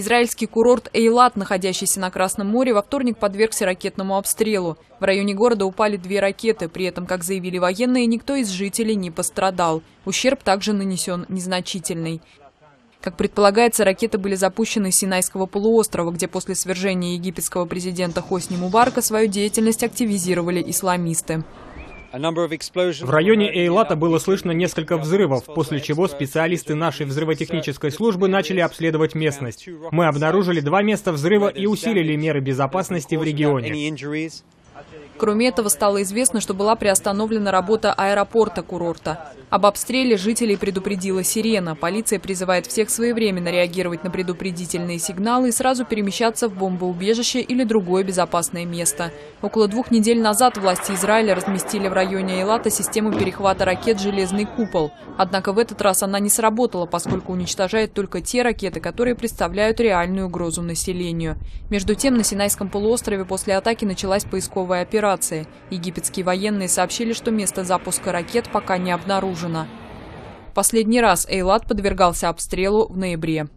Израильский курорт Эйлат, находящийся на Красном море, во вторник подвергся ракетному обстрелу. В районе города упали две ракеты, при этом, как заявили военные, никто из жителей не пострадал. Ущерб также нанесен незначительный. Как предполагается, ракеты были запущены с Синайского полуострова, где после свержения египетского президента Хосни Мубарка свою деятельность активизировали исламисты. В районе Эйлата было слышно несколько взрывов, после чего специалисты нашей взрывотехнической службы начали обследовать местность. Мы обнаружили два места взрыва и усилили меры безопасности в регионе. Кроме этого, стало известно, что была приостановлена работа аэропорта курорта. Об обстреле жителей предупредила сирена. Полиция призывает всех своевременно реагировать на предупредительные сигналы и сразу перемещаться в бомбоубежище или другое безопасное место. Около двух недель назад власти Израиля разместили в районе Эйлата систему перехвата ракет «Железный купол». Однако в этот раз она не сработала, поскольку уничтожает только те ракеты, которые представляют реальную угрозу населению. Между тем, на Синайском полуострове после атаки началась поисковая операция операции. Египетские военные сообщили, что место запуска ракет пока не обнаружено. Последний раз Эйлат подвергался обстрелу в ноябре.